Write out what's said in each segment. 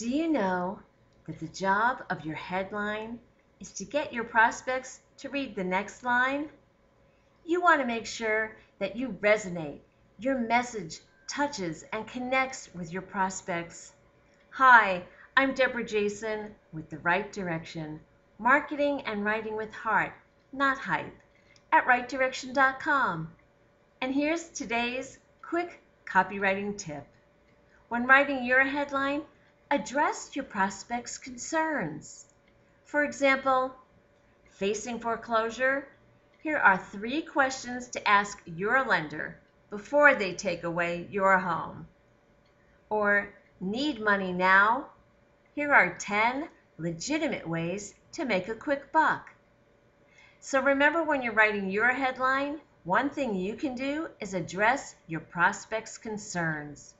Do you know that the job of your headline is to get your prospects to read the next line? You want to make sure that you resonate, your message touches and connects with your prospects. Hi, I'm Debra Jason with The Write Direction, marketing and writing with heart, not hype, at writedirection.com. And here's today's quick copywriting tip. When writing your headline, address your prospect's concerns. For example, facing foreclosure, here are three questions to ask your lender before they take away your home. Or, need money now? Here are 10 legitimate ways to make a quick buck. So remember when you're writing your headline, one thing you can do is address your prospect's concerns.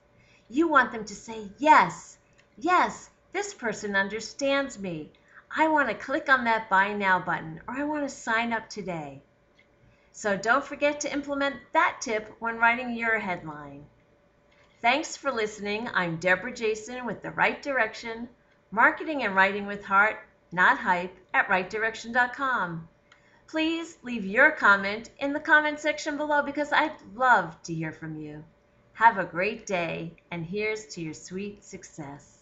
You want them to say, Yes, yes, this person understands me. I want to click on that Buy Now button or I want to sign up today. So don't forget to implement that tip when writing your headline. Thanks for listening. I'm Debra Jason with The Write Direction, Marketing and Writing with Heart, not hype, at writedirection.com. Please leave your comment in the comment section below because I'd love to hear from you. Have a great day, and here's to your sweet success.